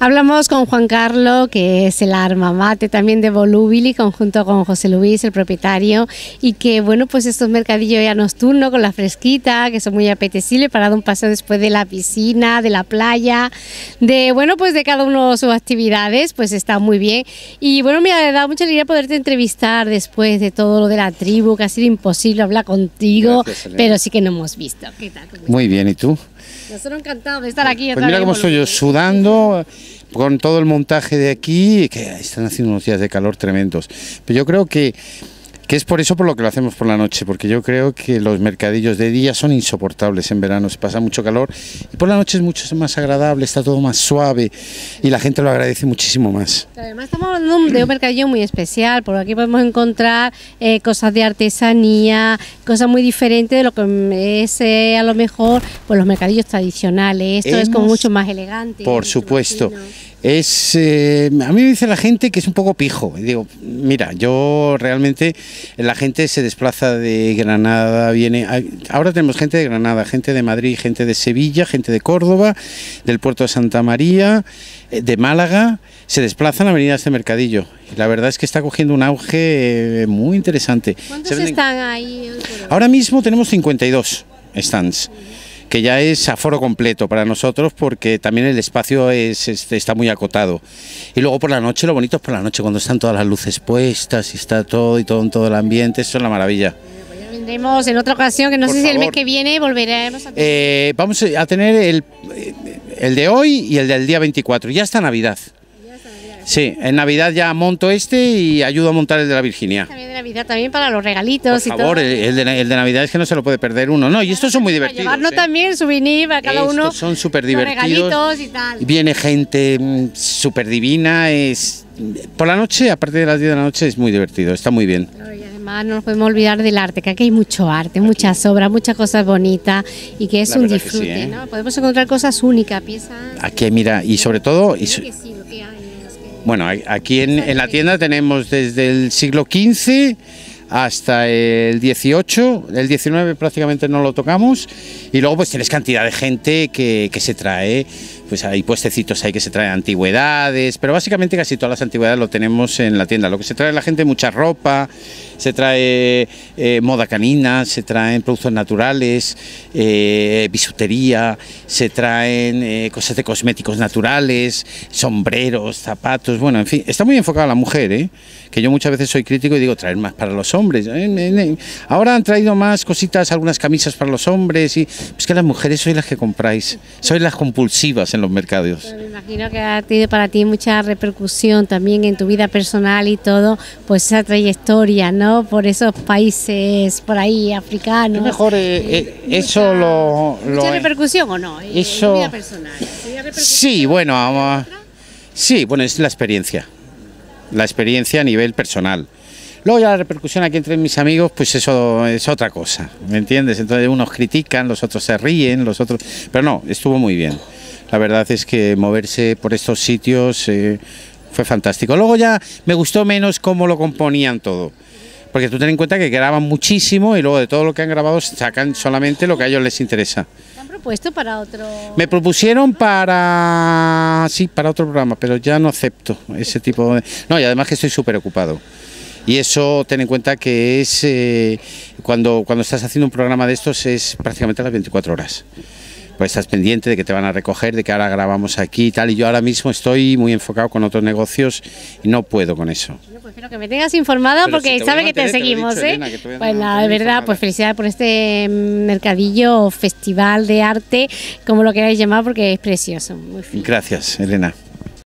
Hablamos con Juan Carlos, que es el arma mate también de Volubili, conjunto con José Luis, el propietario, y que bueno, pues estos mercadillos ya nocturnos con la fresquita, que son muy apetecibles para dar un paseo después de la piscina, de la playa, de bueno, pues de cada uno sus actividades, pues está muy bien. Y bueno, me ha dado mucha alegría poderte entrevistar después de todo lo de la tribu, que ha sido imposible hablar contigo, pero sí que nos hemos visto. ¿Qué tal? Muy bien, ¿y tú? Nosotros encantados de estar aquí. Pues mira cómo estoy yo sudando con todo el montaje de aquí, que están haciendo unos días de calor tremendos. Pero yo creo que que es por eso por lo que lo hacemos por la noche, porque yo creo que los mercadillos de día son insoportables en verano, se pasa mucho calor y por la noche es mucho más agradable, está todo más suave y la gente lo agradece muchísimo más. Además estamos hablando de un mercadillo muy especial, porque aquí podemos encontrar eh, cosas de artesanía, cosas muy diferentes de lo que es eh, a lo mejor pues los mercadillos tradicionales, esto es como mucho más elegante. Por supuesto es eh, a mí me dice la gente que es un poco pijo. Digo mira yo realmente la gente se desplaza de Granada viene ahora tenemos gente de Granada gente de Madrid gente de Sevilla gente de Córdoba del puerto de Santa María eh, de Málaga se desplazan a venir a este mercadillo. Y la verdad es que está cogiendo un auge eh, muy interesante. ¿cuántos están ahí? ahora mismo tenemos 52 stands que ya es aforo completo para nosotros porque también el espacio es, está muy acotado. Y luego por la noche, lo bonito es por la noche, cuando están todas las luces puestas y está todo y todo en todo el ambiente, eso es la maravilla. vendremos en otra ocasión, que no sé si el mes que viene volveremos a eh, vamos a tener el, el de hoy y el del día 24, ya está Navidad. Sí, en Navidad ya monto este y ayudo a montar el de la Virginia. También de Navidad, también para los regalitos Por favor, El, de, Navidad es que no se lo puede perder uno. No, y estos son muy divertidos. Llevarlo ¿eh? también, souvenir para cada uno. son súper divertidos. y tal. Viene gente mm, súper divina. Es, por la noche, a partir de las 10 de la noche, es muy divertido, está muy bien. Y además no nos podemos olvidar del arte, que aquí hay mucho arte, muchas obras, muchas cosas bonitas y que es un disfrute, ¿eh? ¿no? Podemos encontrar cosas únicas, piezas. Aquí, mira, y sobre todo... Y bueno, aquí en, la tienda tenemos desde el siglo XV hasta el 18, el 19 prácticamente no lo tocamos y luego pues tienes cantidad de gente que, que se trae pues hay puestecitos ahí que se traen antigüedades, pero básicamente casi todas las antigüedades lo tenemos en la tienda. Lo que se trae la gente mucha ropa, se trae eh, moda canina, se traen productos naturales, eh, bisutería, se traen eh, cosas de cosméticos naturales, sombreros, zapatos, bueno, en fin, está muy enfocado a la mujer, que yo muchas veces soy crítico y digo traer más para los hombres. Ahora han traído más cositas, algunas camisas para los hombres y es que las mujeres sois las que compráis, sois las compulsivas en los mercados. me imagino que ha tenido para ti mucha repercusión también en tu vida personal y todo, pues esa trayectoria, ¿no? Por esos países por ahí africanos. mejor eh, eh, eso lo, ¿Mucha repercusión o no? Eso, en tu vida personal. Sí, bueno, sí, bueno, es la experiencia la experiencia a nivel personal. Luego ya la repercusión aquí entre mis amigos, pues eso es otra cosa, ¿me entiendes? Entonces unos critican, los otros se ríen, los otros... Pero no, estuvo muy bien. La verdad es que moverse por estos sitios eh, fue fantástico. Luego ya me gustó menos cómo lo componían todo. Porque tú ten en cuenta que graban muchísimo y luego de todo lo que han grabado sacan solamente lo que a ellos les interesa propuesto para otro...? Me propusieron para... sí, para otro programa, pero ya no acepto ese tipo de... No, y además que estoy súper ocupado. Y eso, ten en cuenta que es... Eh, cuando, cuando estás haciendo un programa de estos es prácticamente a las 24 horas pues estás pendiente de que te van a recoger, de que ahora grabamos aquí y tal, y yo ahora mismo estoy muy enfocado con otros negocios y no puedo con eso. pues espero que me tengas informado porque sabe que te seguimos, ¿eh? pues nada, de verdad, pues felicidades por este mercadillo, festival de arte, como lo queráis llamar, porque es precioso. Gracias, Elena.